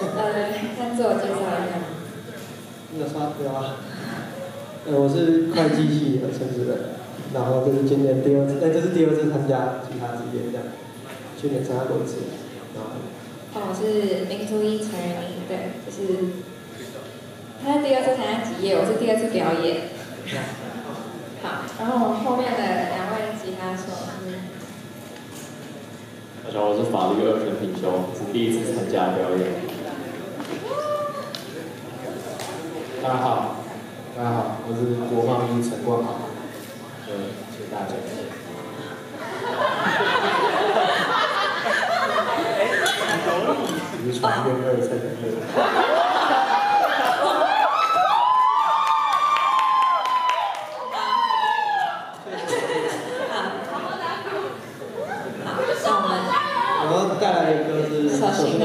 呃，先自我介绍一下。那个刷掉啊。呃，我是会计系的陈子仁，然后这是今年第二次，哎，这是第二次参加吉他职业这样，去年参加过一次，然后。哦，我是民族一陈仁明，对，就是他是第二次参加职业，我是第二次表演。好，然后后面的两位吉他手是。大家好，我是法律二陈品修，是第一次参加表演。大家好，大家好，我是国贸一陈冠豪，呃，谢谢大家。你是传院二陈仁。好，那我们。然后带来一个是小型的。